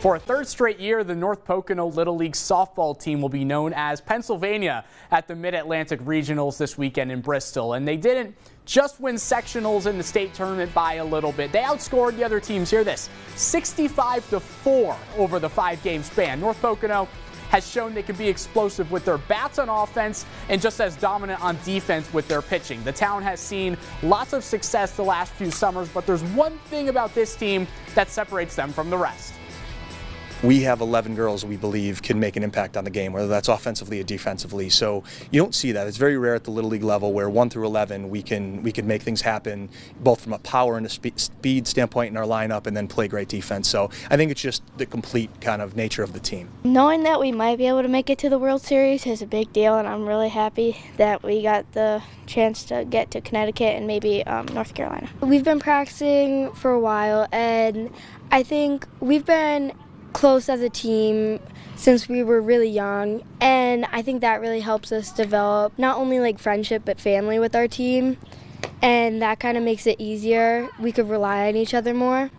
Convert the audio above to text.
For a third straight year, the North Pocono Little League softball team will be known as Pennsylvania at the Mid-Atlantic Regionals this weekend in Bristol. And they didn't just win sectionals in the state tournament by a little bit. They outscored the other teams. Hear this, 65 to 4 over the five-game span. North Pocono has shown they can be explosive with their bats on offense and just as dominant on defense with their pitching. The town has seen lots of success the last few summers, but there's one thing about this team that separates them from the rest we have 11 girls we believe can make an impact on the game, whether that's offensively or defensively. So you don't see that. It's very rare at the little league level where 1 through 11 we can we can make things happen both from a power and a speed standpoint in our lineup and then play great defense. So I think it's just the complete kind of nature of the team. Knowing that we might be able to make it to the World Series is a big deal and I'm really happy that we got the chance to get to Connecticut and maybe um, North Carolina. We've been practicing for a while and I think we've been close as a team since we were really young and I think that really helps us develop not only like friendship but family with our team and that kind of makes it easier. We could rely on each other more.